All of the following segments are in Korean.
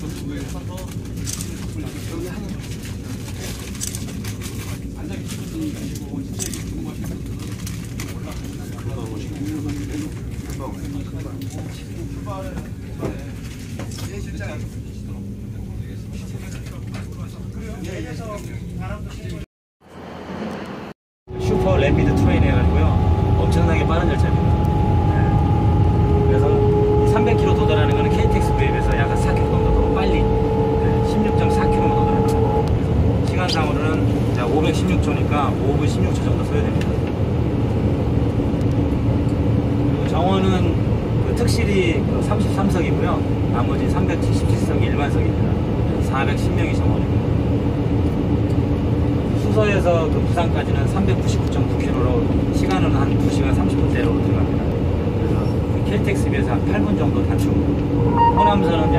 전북에 사서 여기 하 트레인 해가지고요. 엄청나게 빠른 열차입니다. 네. 그래서 300km 도달하는 거는 KTX에 비해서 약 4km 정도 더 빨리 16.4km 도달합니다 그래서 시간상으로는 516초니까 5분 16초 정도 소요됩니다. 정원은 그 특실이 33석이고요. 나머지 377석이 일반석입니다. 410명이 정원입니다. 수서에서 그 부산까지는 399.9km로 시간은 한 2시간 30분대로 들어갑니다. 그래서 비해서 한 8분 정도 단축. 호남선은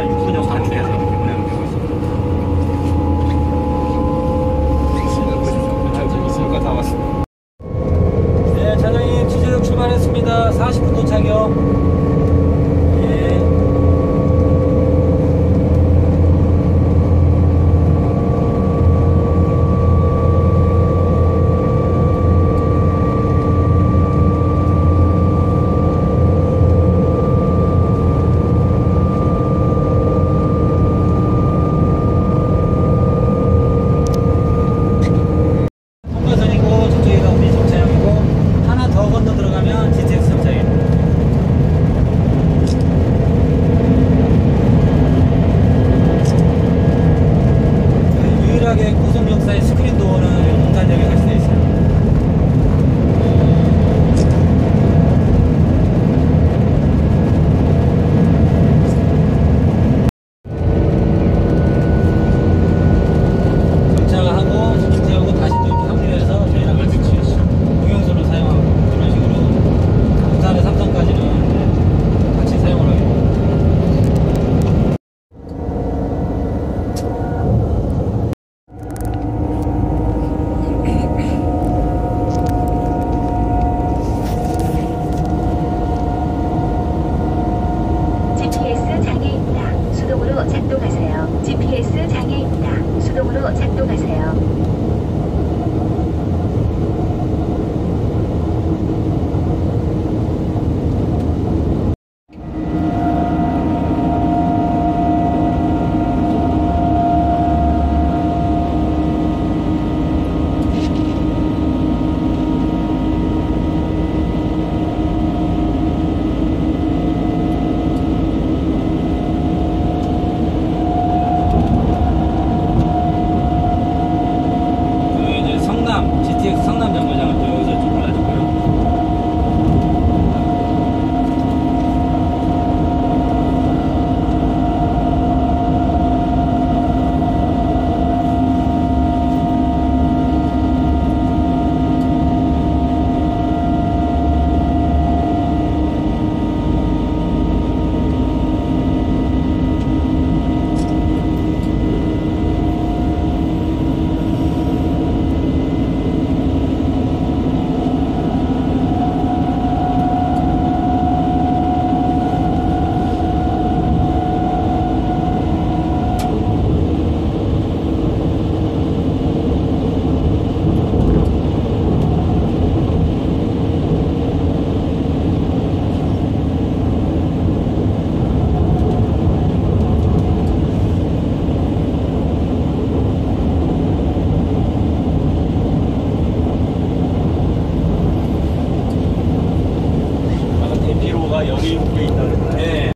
여기 에 있다 그랬나요?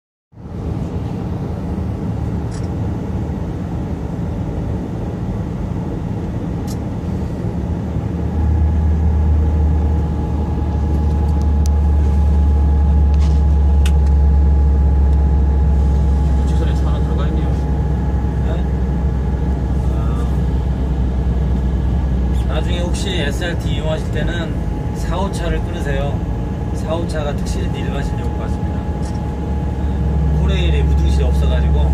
주차장에 차 하나 들어가 있네요. 아. 나중에 혹시 SRT 이용하실 때는 4호차를 끊으세요. 4호차가 특실히 일반신 좋을 것 같습니다. 코레일에 우등실이 없어가지고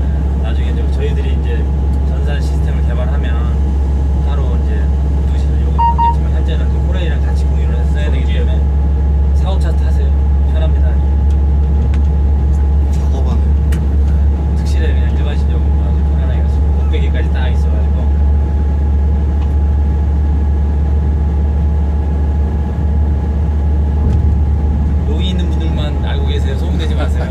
예, 나중에 이제 저희들이 이제 전산 시스템을 개발하면 따로 이제 우등실을 요금을 받겠지만 현재는 그 코레일이랑 같이 공유를 했어야 되기 때문에 4, 5차 타세요. 편합니다. 작업하는. 특실에 그냥 일반실 요금 아주 편안하게 갔습니다. 공백기까지 딱 있어가지고 여기 있는 분들만 알고 계세요. 소문내지 마세요.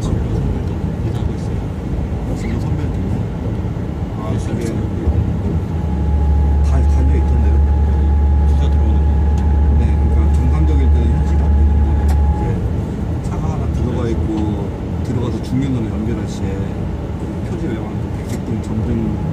진로 선별도 일하고 있어요. 진로 선별도. 아, 저게 다 달려 있던데요. 주사 들어오는 거. 네, 그러니까 정상적일 때는 현지가 없는데 이제 차가 하나 들어가 있고 들어가서 중년으로 연결할 시에 그 표지 외관 백